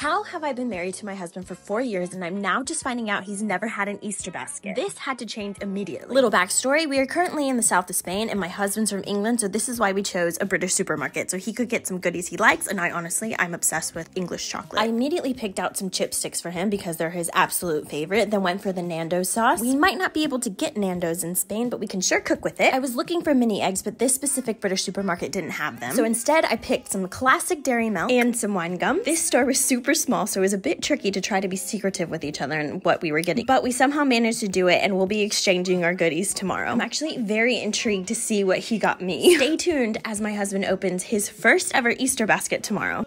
How have I been married to my husband for four years and I'm now just finding out he's never had an Easter basket? This had to change immediately. Little backstory we are currently in the south of Spain and my husband's from England, so this is why we chose a British supermarket so he could get some goodies he likes. And I honestly, I'm obsessed with English chocolate. I immediately picked out some chipsticks for him because they're his absolute favorite, then went for the Nando's sauce. We might not be able to get Nando's in Spain, but we can sure cook with it. I was looking for mini eggs, but this specific British supermarket didn't have them. So instead, I picked some classic dairy milk and some wine gum. This store was super super small, so it was a bit tricky to try to be secretive with each other and what we were getting. But we somehow managed to do it, and we'll be exchanging our goodies tomorrow. I'm actually very intrigued to see what he got me. Stay tuned as my husband opens his first ever Easter basket tomorrow.